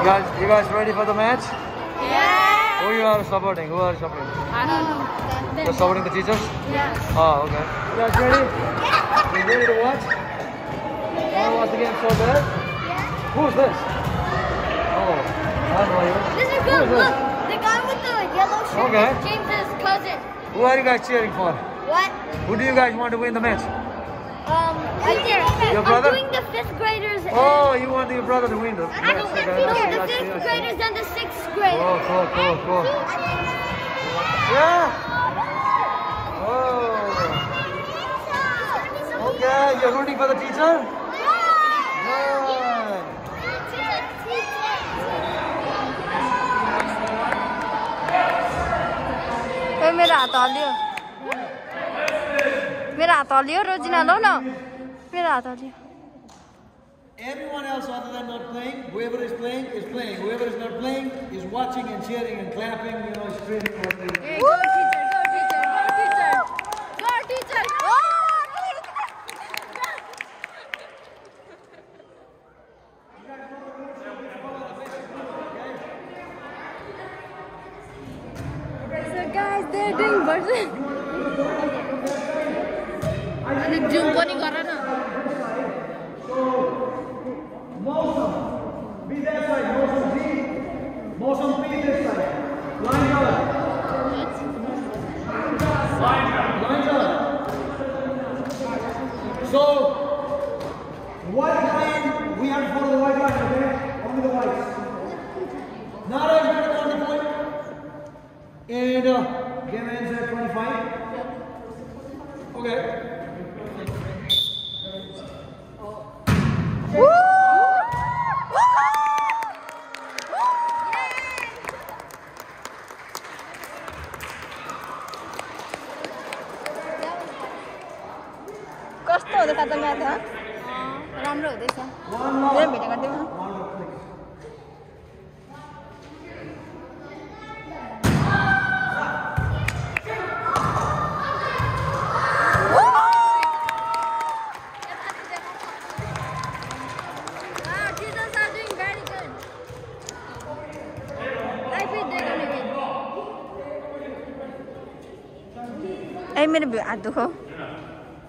You guys, you guys ready for the match? Yeah. Who you are supporting? Who are you supporting? I don't know. You're supporting the teachers? Yes. Oh, okay. You guys ready? Yeah. You ready to watch? Want to watch the game so bad? Yeah. Who's this? Oh, I know you. This is good. is this? Look, the guy with the yellow shirt Okay. is James's cousin. Who are you guys cheering for? What? Who do you guys want to win the match? Um, right there. Your I'm doing the fifth Oh, you want your brother to win the I match? don't Okay, no, I see, the I see, I fifth see. graders and the sixth graders. Cool, cool, cool, cool. Yeah. Oh. Okay, you're rooting for the teacher? Good. ए मेरो हात हल्लियो मेरो हात हल्लियो रोजिना लौ न मेरो हात हल्लियो Everyone else other than not playing, whoever is playing is playing. Whoever is not playing is watching and cheering and clapping, you know, screaming for the hey, go teacher, go teacher, go teacher. Go teacher. Go. So guys, they're doing version. And the jump on So, white line, we have to follow the white line, okay? Only the whites. Nara is going to on the point. And uh, game ends at 25. Okay. हुँदैछ त math राम्रो हुँदैछ धेरै भेटेको गरिदिउँ Ah, teachers are doing very good. I think they're gonna win. ए मेरो भे- हात दुखो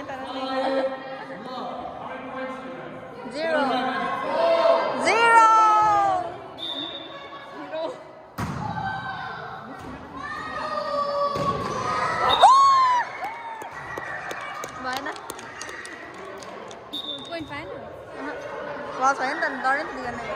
Zero. Zero. Zero. hết ta lên zero zero Quá phải tần đó đến tiền này.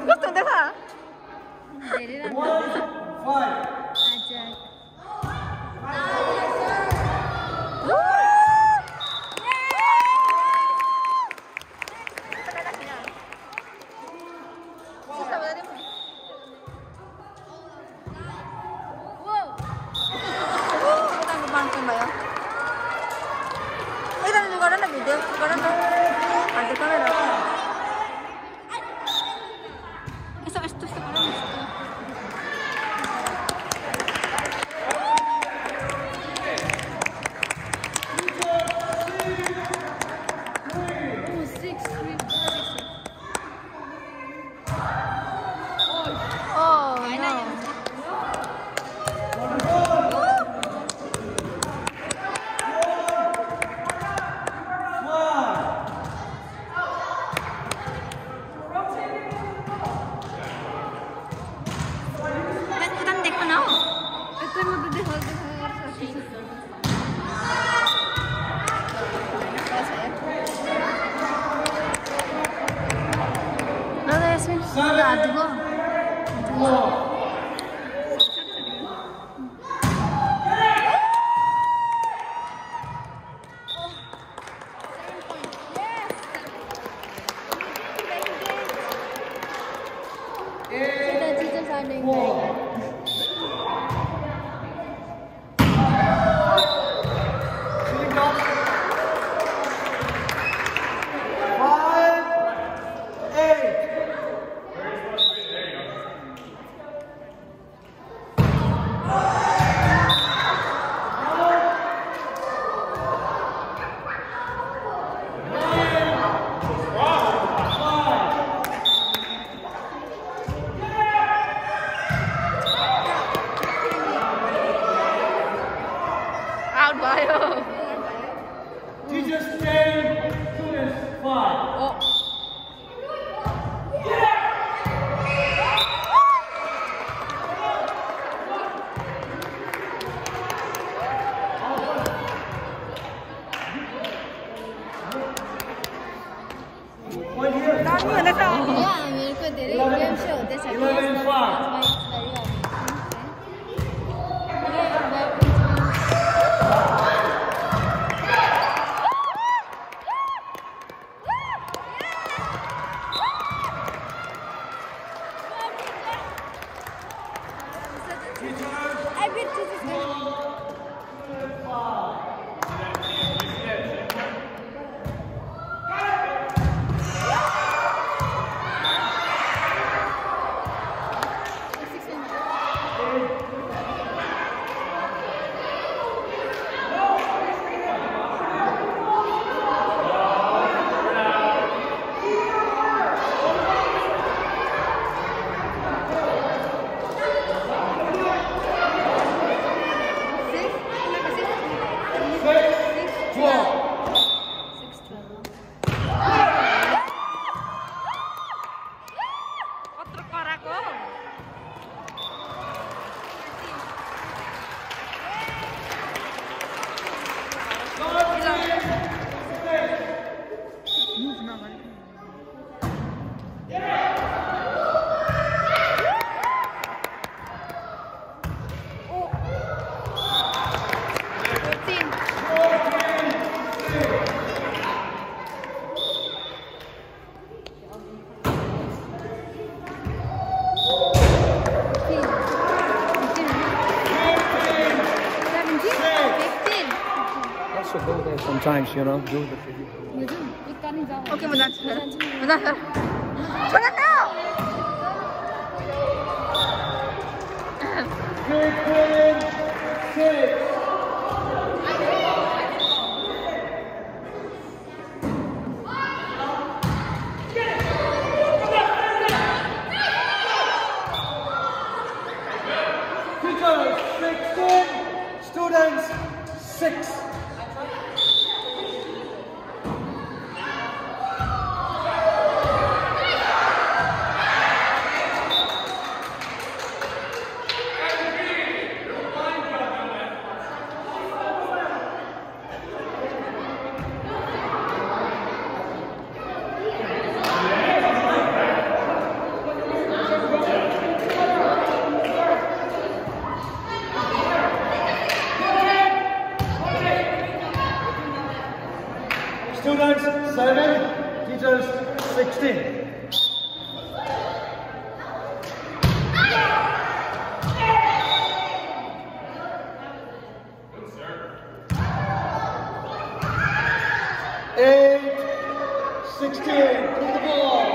무겁던 데가 내리란다 Gracias. 안 뜨거? 안 뜨거. だよ Teacher's name, students, five. 何をなさん。いや、に行くで、練習を出さ。also go there sometimes, you know, do the video. You do? Okay, we're not here. We're not here. Turn it now! six. Eight, 16, take the ball.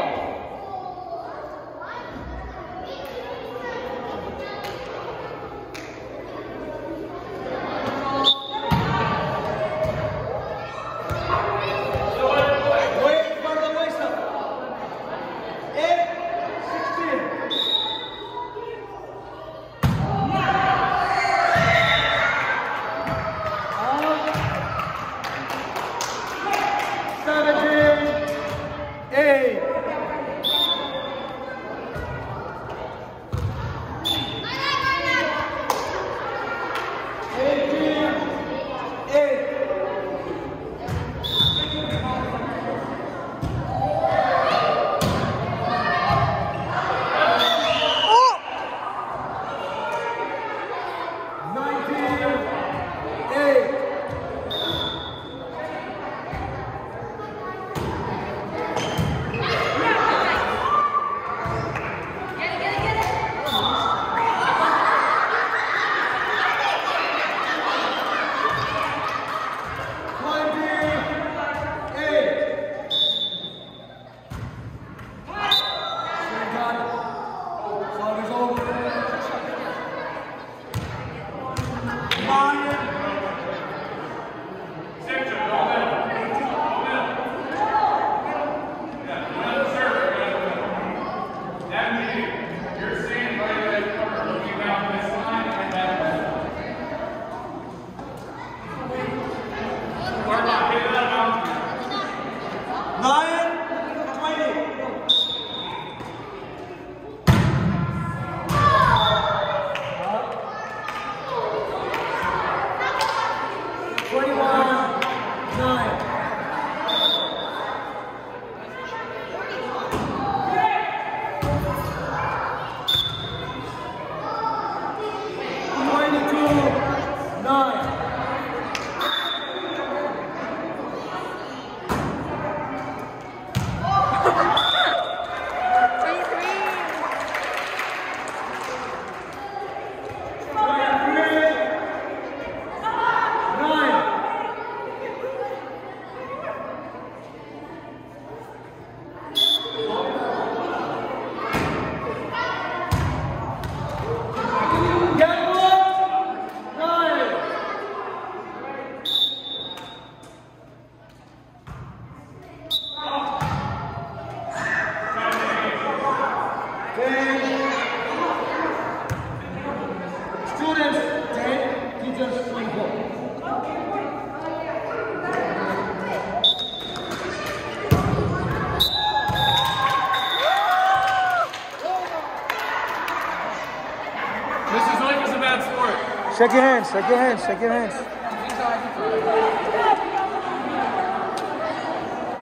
Shake your hands, shake your hands, shake your hands.